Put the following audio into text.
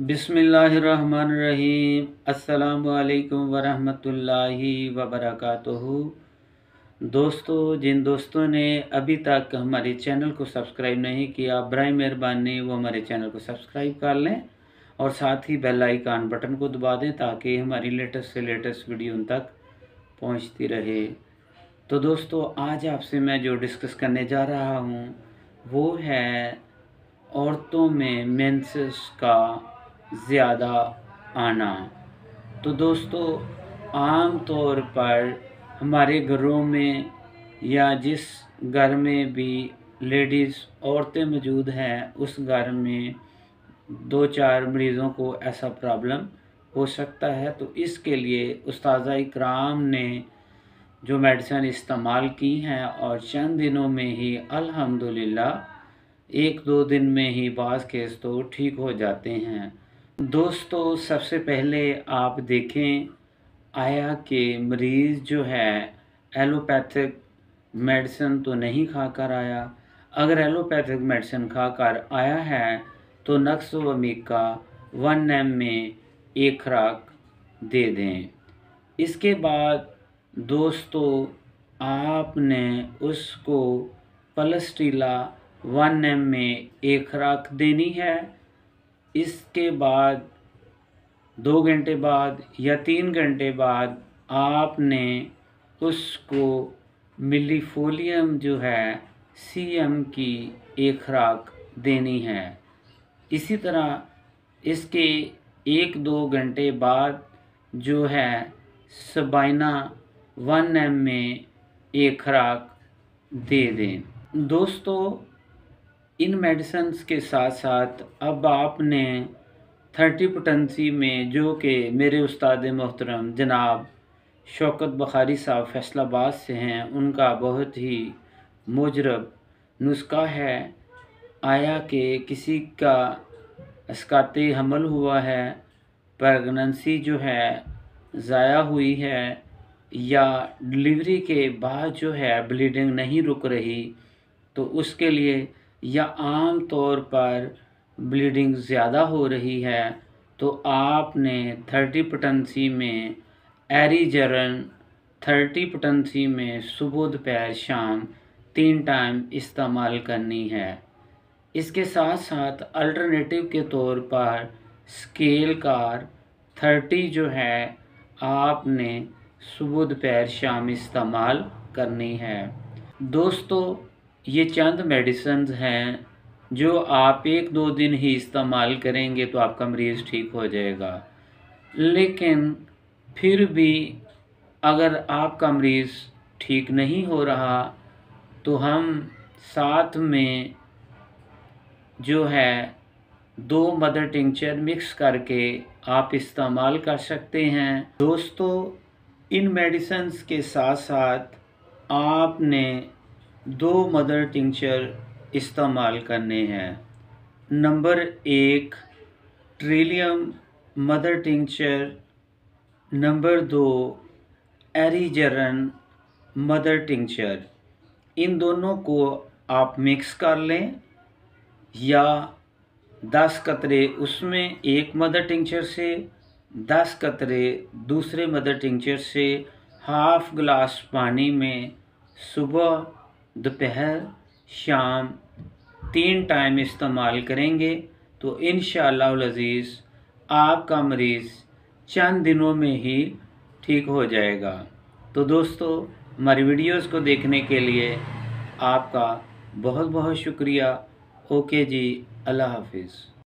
बिसमीम असलकम वरहमतुल्लाहि वबरकातुहू। दोस्तों, जिन दोस्तों ने अभी तक हमारे चैनल को सब्सक्राइब नहीं किया बर मेहरबानी, वो हमारे चैनल को सब्सक्राइब कर लें और साथ ही बेल आइकान बटन को दबा दें ताकि हमारी लेटेस्ट से लेटेस्ट वीडियो उन तक पहुँचती रहे। तो दोस्तों, आज आपसे मैं जो डिस्कस करने जा रहा हूँ, वो है औरतों में मेंसेस का ज़्यादा आना। तो दोस्तों, आम तौर पर हमारे घरों में या जिस घर में भी लेडीज़ औरतें मौजूद हैं, उस घर में दो चार मरीज़ों को ऐसा प्रॉब्लम हो सकता है। तो इसके लिए उस्ताज़ा इकराम ने जो मेडिसिन इस्तेमाल की हैं और चंद दिनों में ही अल्हम्दुलिल्लाह एक दो दिन में ही बाज़ केस तो ठीक हो जाते हैं। दोस्तों, सबसे पहले आप देखें आया कि मरीज़ जो है, एलोपैथिक मेडिसिन तो नहीं खा कर आया। अगर एलोपैथिक मेडिसिन खाकर आया है तो नक्स वमी का वन एम में एक खुराक दे दें। इसके बाद दोस्तों, आपने उसको पलस्टीला वन एम में एक खुराक देनी है। इसके बाद, दो घंटे बाद या तीन घंटे बाद आपने उसको मिलीफोलियम जो है सी एम की एक खुराक देनी है। इसी तरह इसके एक दो घंटे बाद जो है सबाइना वन एम में एक खुराक दे दें। दोस्तों इन मेडिसन के साथ साथ अब आपने थर्टी पोटेंसी में जो कि मेरे उस्ताद मोहतरम जनाब शौकत बखारी साहब फैसलाबाद से हैं, उनका बहुत ही मुजरब नुस्खा है। आया कि किसी का इसकात हमल हुआ है प्रेगनेंसी जो है ज़ाया हुई है, या डिलीवरी के बाद जो है ब्लीडिंग नहीं रुक रही तो उसके लिए या आम तौर पर ब्लीडिंग ज़्यादा हो रही है तो आपने थर्टी पोटेंसी में एरीजरन थर्टी पोटेंसी में सुबह दोपहर शाम तीन टाइम इस्तेमाल करनी है। इसके साथ साथ अल्टरनेटिव के तौर पर स्केल कार थर्टी जो है, आपने सुबह दोपहर शाम इस्तेमाल करनी है। दोस्तों ये चंद मेडिसिन हैं, जो आप एक दो दिन ही इस्तेमाल करेंगे तो आपका मरीज़ ठीक हो जाएगा। लेकिन फिर भी अगर आपका मरीज़ ठीक नहीं हो रहा तो हम साथ में जो है दो मदर टिंचर मिक्स करके आप इस्तेमाल कर सकते हैं। दोस्तों, इन मेडिसन्स के साथ साथ आपने दो मदर टिंचर इस्तेमाल करने हैं। नंबर एक, ट्रिलियम मदर टिंचर नंबर दो, एरीजरन मदर टिंचर इन दोनों को आप मिक्स कर लें या दस कतरे उसमें एक मदर टिंचर से, दस कतरे दूसरे मदर टिंचर से, हाफ़ गिलास पानी में सुबह दोपहर, शाम तीन टाइम इस्तेमाल करेंगे तो इन शज़ीज़ आपका मरीज़ चंद दिनों में ही ठीक हो जाएगा। तो दोस्तों, हमारी वीडियोस को देखने के लिए आपका बहुत बहुत शुक्रिया। ओके जी, अल्लाह हाफिज़।